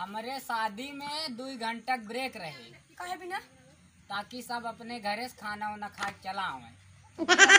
हमारे शादी में दो घंटा ब्रेक रहे। कहे बिना? ताकि सब अपने घरे से खाना वाना खा चला आवे।